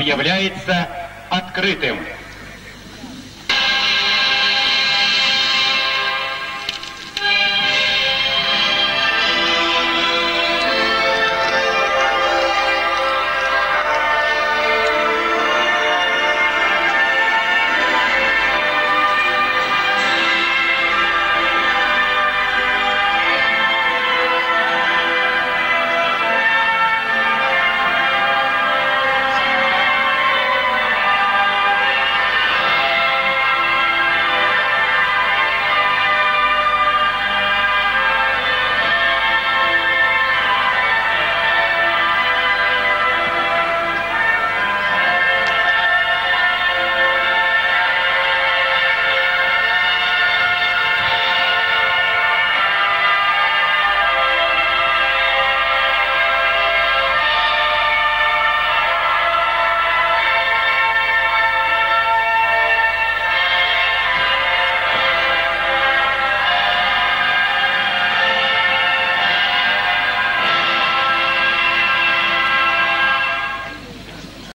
объявляется открытым.